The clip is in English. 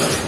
you.